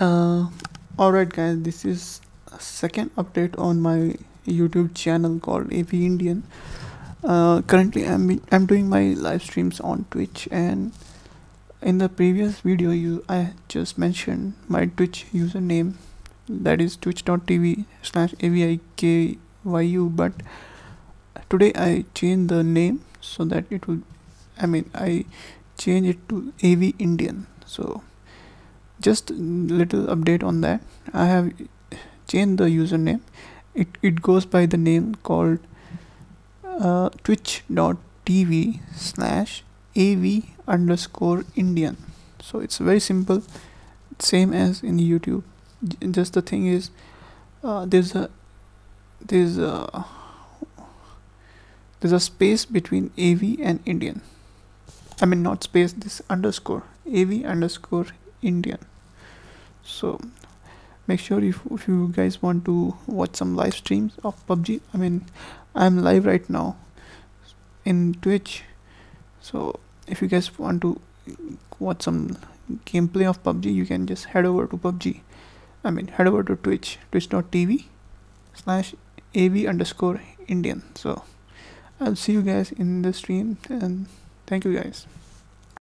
Uh, alright guys, this is a second update on my YouTube channel called AV Indian. Uh, currently I'm I'm doing my live streams on Twitch and in the previous video you I just mentioned my Twitch username that is twitch.tv slash avikyu but today I changed the name so that it will I mean I change it to AV Indian so just little update on that. I have changed the username. It, it goes by the name called uh, twitch.tv slash av underscore indian. So it's very simple same as in youtube. Just the thing is uh, there's a there's a there's a space between av and indian. I mean not space this underscore av underscore indian. So make sure if, if you guys want to watch some live streams of PUBG I mean I'm live right now in Twitch. So if you guys want to watch some gameplay of PUBG you can just head over to PUBG I mean head over to Twitch twitch.tv slash av underscore Indian. So I'll see you guys in the stream and thank you guys